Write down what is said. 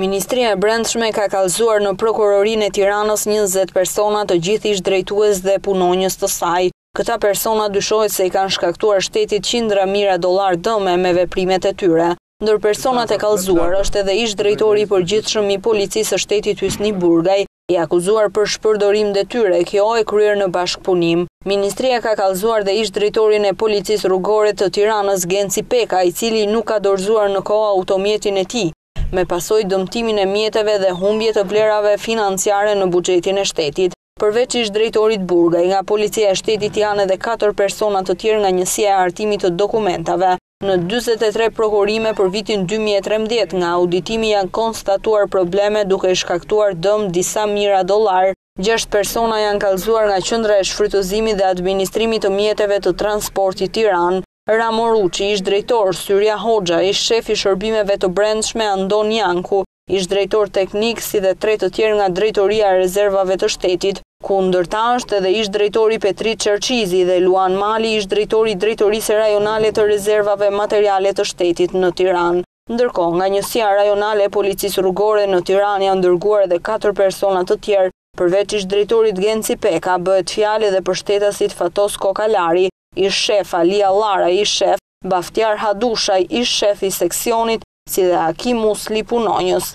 Ministria e Brendshme ka kallëzuar në prokurorinë e Tiranës 20 persona të gjithë ish drejtues dhe punonjës të saj. Këta persona dyshohet se i kanë shkaktuar shtetit qindra mijëra dollarë dëme me veprimet e tyre. Ndër personat e kallëzuar është edhe ish drejtori i përgjithshëm i policisë së shtetit Hysni Burgaj, I akuzuar për shpërdorim detyre, kjo e kryer në bashkëpunim. Ministria ka kallëzuar dhe ish-drejtorin e Policisë Rrugore të Tiranës, Genci Peka, i cili nuk ka dorëzuar në kohë automjetin e tij, me pasojë dëmtimin e mjeteve dhe humbje të vlerave financiare në buxhetin e shtetit. Përveç ish-drejtorit Burgaj, nga Policia e Shtetit janë edhe katër persona të tjerë nga Njësia e Hartimit të Dokumentave. Në dyzet e tre prokurime për vitin dy mijë e trembëdhjetë nga auditimi janë konstatuar probleme duke shkaktuar dëm disa mijëra dollarë. Gjashtë persona janë kallëzuar nga Qendra e Shfrytëzimit dhe Administrimit të Mjeteve të Transportit Tiranë, Ramo Ruçi, ish-drejtor, Syrja Hoxha, ish-shef i Shërbimeve të Brendshme Andon Janku, ish-drejtor teknik si dhe tre të tjerë nga Drejtoria e Rezervave të Shtetit, ku ndër ta është edhe ish-drejtori Petrit Çerçizi dhe Luan Mali ish-drejtor i Drejtorisë Rajonale të Rezervave Materiale të Shtetit në Tiranë. Ndërkohë, nga Njësia Rajonale e Policisë Rrugore në Tiranë janë dërguar edhe katër persona të tjerë, përveç ish-drejtorit Genci Peka, bëhet fjalë edhe për shtetasit Fatos Kokalari, ish-shef, Ali Allara, ish-shef, Baftjar Hadushaj, ish-shef i seksionit, si dhe Hakim Musli, punonjës.